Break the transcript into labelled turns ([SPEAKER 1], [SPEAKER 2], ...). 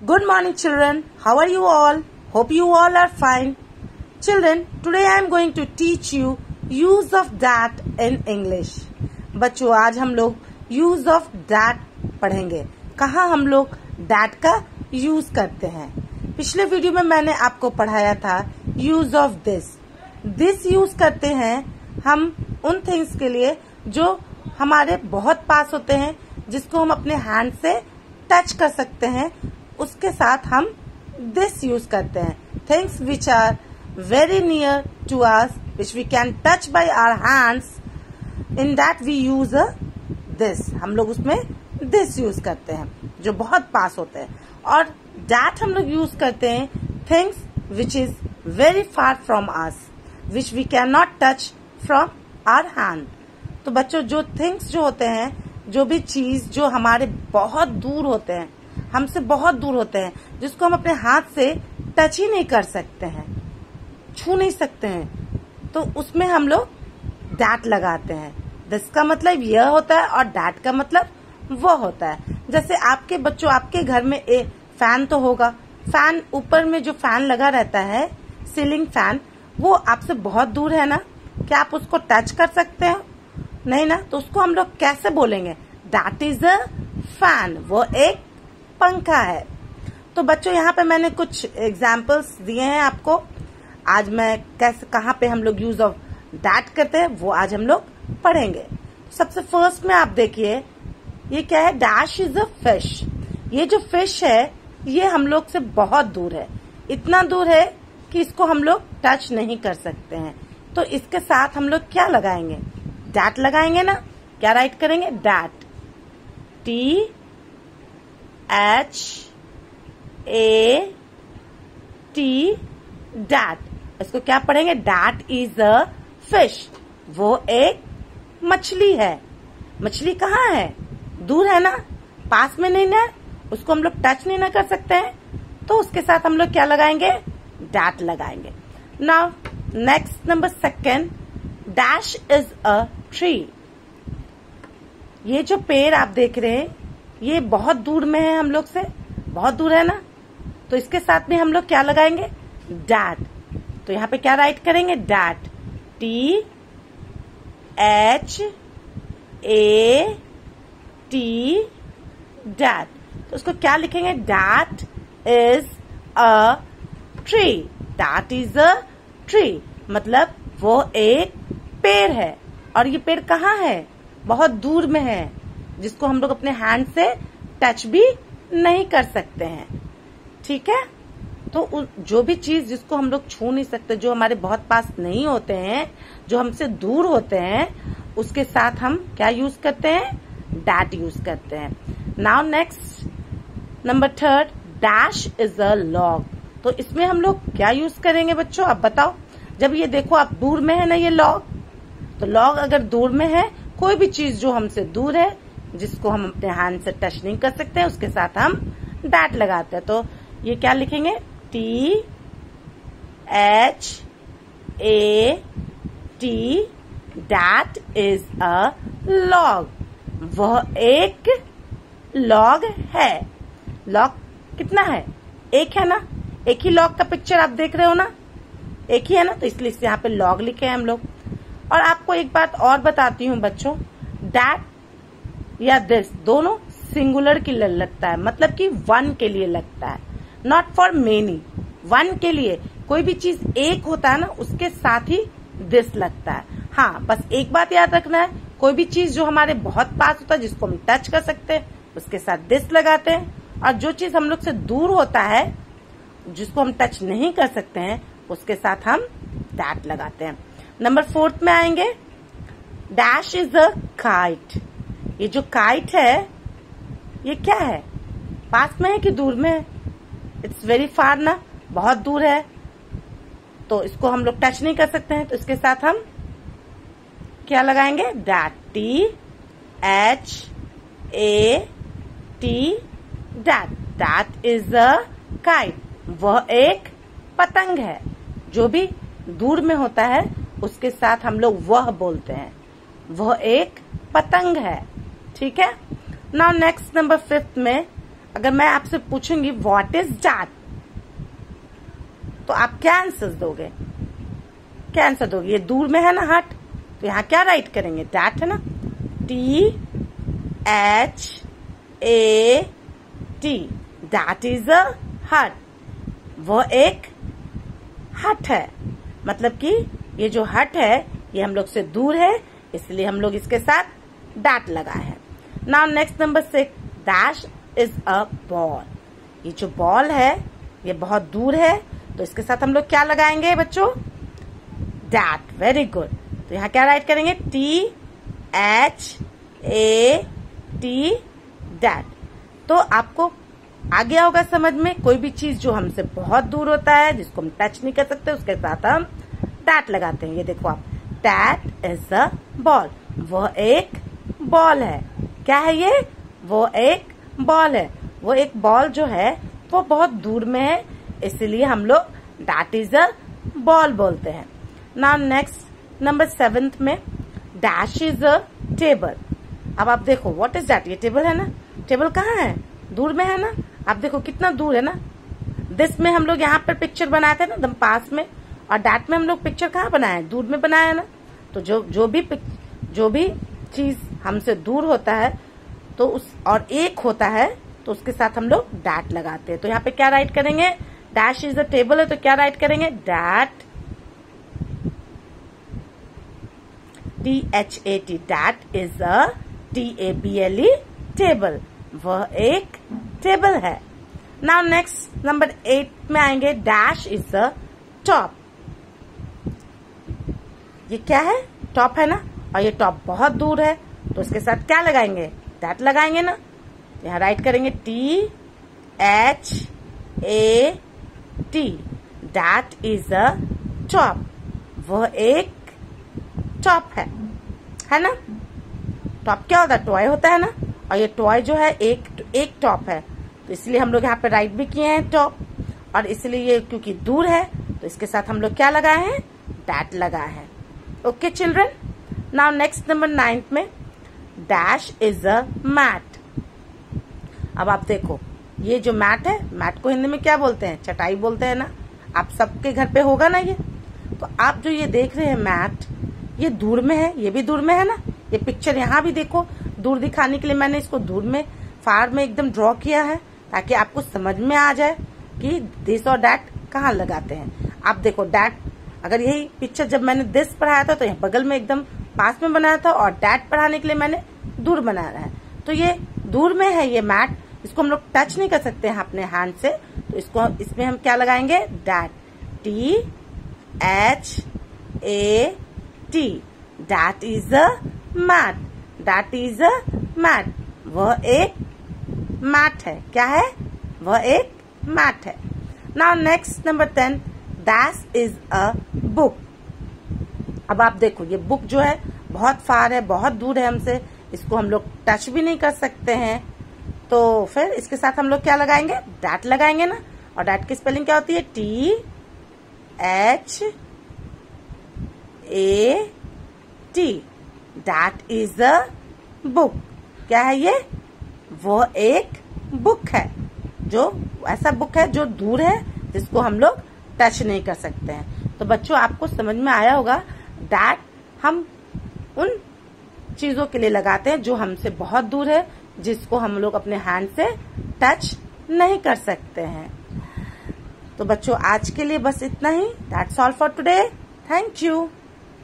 [SPEAKER 1] Good morning, children. How are you all? Hope you all are fine. Children, today I am going to teach you use of that in English. बच्चों आज हम लोग use of that पढ़ेंगे कहा हम लोग that का use करते हैं पिछले वीडियो में मैंने आपको पढ़ाया था use of this this use करते हैं हम उन थिंग्स के लिए जो हमारे बहुत पास होते हैं जिसको हम अपने हैंड से टच कर सकते हैं उसके साथ हम दिस यूज़ करते हैं। Things which are very near to us which we can touch by our hands in that we use a this हम लोग उसमें दिस यूज़ करते हैं, जो बहुत पास होते हैं। और दैट हम लोग यूज़ करते हैं things which is very far from us which we can not touch from our hand तो बच्चों, जो थिंग्स जो होते हैं, जो भी चीज़ जो हमारे बहुत दूर होते हैं हमसे बहुत दूर होते हैं, जिसको हम अपने हाथ से टच ही नहीं कर सकते हैं, छू नहीं सकते हैं। तो उसमें हम लोग डैट लगाते हैं। दिस का मतलब यह होता है और डैट का मतलब वह होता है। जैसे आपके बच्चों, आपके घर में ए फ़ैन तो होगा। फ़ैन ऊपर में जो फ़ैन लगा रहता है सीलिंग फ़ैन वो आपसे बहुत दूर है ना? क्या आप उसको टच कर सकते हैं? नहीं ना? तो उसको हम लोग कैसे बोलेंगे? दैट इज़ अ फ़ैन वो एक पंखा है। तो बच्चों, यहाँ पे मैंने कुछ एग्जाम्पल्स दिए हैं आपको। आज मैं कैसे, कहाँ पे हम लोग यूज़ ऑफ़ दैट करते हैं, वो आज हम लोग पढ़ेंगे। सबसे फ़र्स्ट में आप देखिए, ये क्या है? डैश इज़ अ फ़िश ये जो फ़िश है, ये हम लोग से बहुत दूर है। इतना दूर है कि इसको हम लोग टच नहीं कर सकते हैं। तो इसके साथ हम लोग क्या लगाएँगे? डैट लगाएँगे ना? क्या राइट करेंगे? That T H A T that इसको क्या पढ़ेंगे? डैट इज़ अ फ़िश वो एक मछली है। मछली कहाँ है? दूर है ना? पास में नहीं ना? उसको हम लोग टच नहीं ना कर सकते हैं। तो उसके साथ हम लोग क्या लगाएँगे? डैट लगाएँगे। Now next number second dash is a tree ये जो पेड़ आप देख रहे हैं ये बहुत दूर में है हम लोग से। बहुत दूर है ना? तो इसके साथ में हम लोग क्या लगाएँगे? डैट तो यहाँ पे क्या राइट करेंगे? That T H A T that तो उसको क्या लिखेंगे? That is a tree that is a tree मतलब वो एक पेड़ है। और ये पेड़ कहाँ है? बहुत दूर में है। जिसको हम लोग अपने हैंड से टच भी नहीं कर सकते हैं। ठीक है? तो जो भी चीज़ जिसको हम लोग छू नहीं सकते, जो हमारे बहुत पास नहीं होते हैं, जो हमसे दूर होते हैं, उसके साथ हम क्या यूज़ करते हैं? डैट यूज़ करते हैं। Now next number third dash is a log तो इसमें हम लोग क्या यूज़ करेंगे बच्चों? आप बताओ। जब ये देखो आप दूर में है ना ये लॉग तो लॉग अगर दूर में है, कोई भी चीज़ जो हमसे दूर है जिसको हम अपने हैंड से टच नहीं कर सकते, उसके साथ हम डैट लगाते हैं। तो ये क्या लिखेंगे? T H A T that is a log वह एक लॉग है। लॉग कितना है? एक है ना? एक ही लॉग का पिक्चर आप देख रहे हो ना? एक ही है ना? तो इसलिए यहाँ पे लॉग लिखे हैं हम लोग। और आपको एक बात और बताती हूँ बच्चों। डैट या दिस दोनों सिंगुलर के लिए लगता है। मतलब कि वन के लिए लगता है। नॉट फॉर मेनी वन के लिए कोई भी चीज़ एक होता है ना, उसके साथ ही दिस लगता है। हाँ बस एक बात याद रखना है। कोई भी चीज़ जो हमारे बहुत पास होता है, जिसको हम टच कर सकते हैं, उसके साथ दिस लगाते हैं। और जो चीज़ हम लोग से दूर होता है, जिसको हम टच नहीं कर सकते हैं, उसके साथ हम दैट लगाते हैं। नंबर फोर्थ में आएँगे। डैश इज़ अ काइट ये जो काइट है, ये क्या है? पास में है कि दूर में है? इट्स वेरी फार ना? बहुत दूर है। तो इसको हम लोग टच नहीं कर सकते हैं तो इसके साथ हम क्या लगाएँगे? That T H A T that that is a kite वह एक पतंग है। जो भी दूर में होता है, उसके साथ हम लोग वह बोलते हैं। वह एक पतंग है। ठीक है? नाउ नेक्स्ट नंबर फिफ्थ में, अगर मैं आपसे पूछूँगी व्हाट इज़ डैट तो आप क्या आंसर दोगे? क्या आंसर दोगे? ये दूर में है ना हट तो यहाँ क्या राइट करेंगे? डैट है ना? T H A T that is a hut वह एक हट है. मतलब कि ये जो हट है, ये हम लोग से दूर है, इसलिए हम लोग इसके साथ डाट लगा हैं. Now next number six dash is a ball ये जो बॉल है, ये बहुत दूर है तो इसके साथ हम लोग क्या लगाएँगे बच्चों? डैट वेरी गुड तो यहाँ क्या राइट करेंगे? T H A T that तो आपको आ गया होगा समझ में, कोई भी चीज़ जो हमसे बहुत दूर होता है, जिसको हम टच नहीं कर सकते, उसके साथ हम टैट लगाते हैं। ये देखो आप. टैट इज़ अ बॉल वह एक बॉल है। क्या है ये? वो एक बॉल है। वो एक बॉल जो है, वो बहुत दूर में है, इसलिए हम लोग डैट इज़ अ बॉल बोलते हैं। ना नेक्स्ट नंबर सेवेंथ में डैश इज़ अ टेबल अब आप देखो व्हाट इज़ डैट ये टेबल है ना? टेबल कहाँ है? दूर में है ना? आप देखो, कितना दूर है ना? दिस में हम लोग यहाँ पर पिक्चर बनाए थे ना एकदम पास में, और डैट में हम लोग पिक्चर कहाँ बनाए दूर में बनाया ना? तो जो जो भी जो भी चीज़ हमसे दूर होता है तो उस, और एक होता है तो उसके साथ हम लोग डैट लगाते हैं। तो यहाँ पे क्या राइट करेंगे? डैश इज़ अ टेबल है तो क्या राइट करेंगे? That T H A T that is a T A B L E table वह एक टेबल है। नाउ नेक्स्ट नंबर एट में आएँगे डैश इज़ द टॉप ये क्या है? टॉप है ना? और ये टॉप बहुत दूर है। तो इसके साथ क्या लगाएँगे? दैट लगाएँगे ना। यहाँ राइट करेंगे T H A T that is a top वह एक टॉप है। है ना? टॉप क्या होता है? टॉय होता है ना? और ये टॉय जो है, एक एक टॉप है। तो इसलिए हम लोग यहाँ पे राइट भी किए हैं टॉप और इसलिए ये क्योंकि दूर है तो इसके साथ हम लोग क्या लगाए हैं? डैट लगाए हैं। Okay children now next number ninth में डैश इज़ अ मैट अब आप देखो, ये जो मैट है मैट को हिंदी में क्या बोलते हैं? चटाई बोलते हैं ना? आप सबके घर पे होगा ना ये? तो आप जो ये देख रहे हैं मैट ये दूर में है, ये भी दूर में है ना? ये पिक्चर यहाँ भी देखो, दूर दिखाने के लिए मैंने इसको दूर में फार में एकदम ड्रॉ किया है, ताकि आपको समझ में आ जाए कि दिस और डैट कहाँ लगाते हैं। आप देखो डैट अगर यही पिक्चर जब मैंने दिस पढ़ाया था तो यहाँ बगल में एकदम पास में बनाया था और डैट पढ़ाने के लिए मैंने दूर बनाया है। तो ये दूर में है ये मैट। इसको हम लोग टच नहीं कर सकते हैं अपने हैंड से। तो इसको इसमें हम क्या लगाएँगे? That. T, H, A, T. That is a mat. That is a mat. वह एक मैट है। क्या है? वह एक मैट है। Now next number ten this is a book अब आप देखो, ये बुक जो है, बहुत फार है, बहुत दूर है हमसे। इसको हम लोग टच भी नहीं कर सकते हैं। तो फिर इसके साथ हम लोग क्या लगाएँगे? डैट लगाएँगे ना? और डैट की स्पेलिंग क्या होती है? T H A T that is a book क्या है ये? वो एक बुक है, जो ऐसा बुक है जो दूर है, जिसको हम लोग टच नहीं कर सकते हैं। तो बच्चों, आपको समझ में आया होगा दैट हम उन चीज़ों के लिए लगाते हैं जो हमसे बहुत दूर है, जिसको हम लोग अपने हैंड से टच नहीं कर सकते हैं। तो बच्चों, आज के लिए बस इतना ही। That's all for today thank you